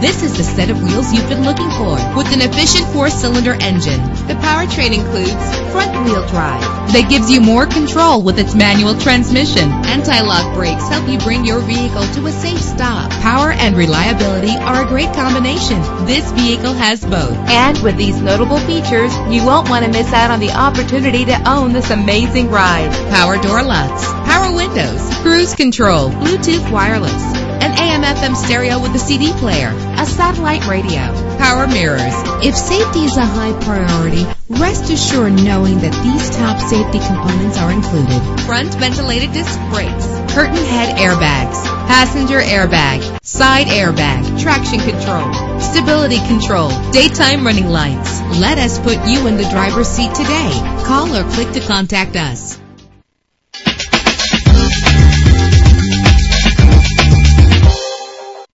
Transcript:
the set of wheels you've been looking for with an efficient four-cylinder engine. The powertrain includes front-wheel drive that gives you more control with its manual transmission. Anti-lock brakes help you bring your vehicle to a safe stop. Power and reliability are a great combination. This vehicle has both. And with these notable features, you won't want to miss out on the opportunity to own this amazing ride. Power door locks, power windows, cruise control, Bluetooth wireless, an AM FM stereo with a CD player, a satellite radio, power mirrors. If safety is a high priority, rest assured knowing that these top safety components are included. Front ventilated disc brakes, curtain head airbags, passenger airbag, side airbag, traction control, stability control, daytime running lights. Let us put you in the driver's seat today. Call or click to contact us.